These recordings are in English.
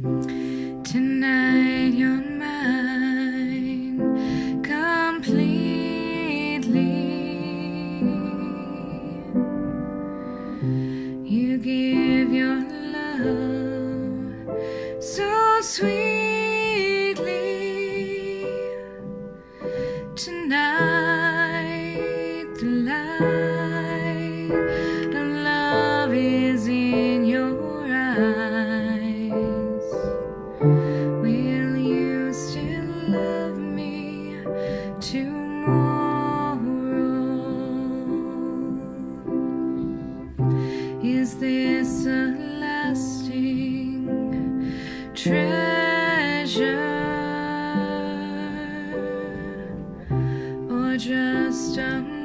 Tonight you're mine completely. You give your love so sweetly. Tonight the light of love is in your eyes. Just a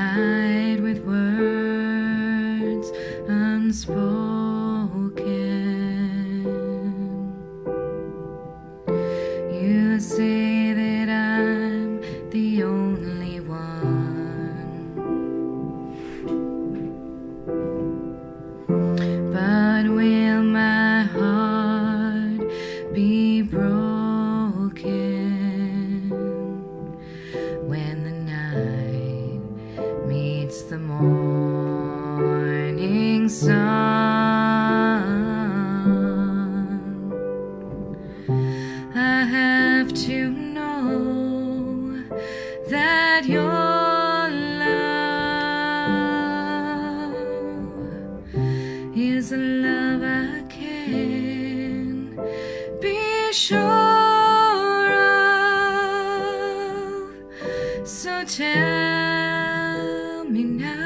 Tonight, with words unspoken. You say that I'm the only one. But will my heart be broken when the morning sun? I have to know that your love is a love I can be sure of. So tell now,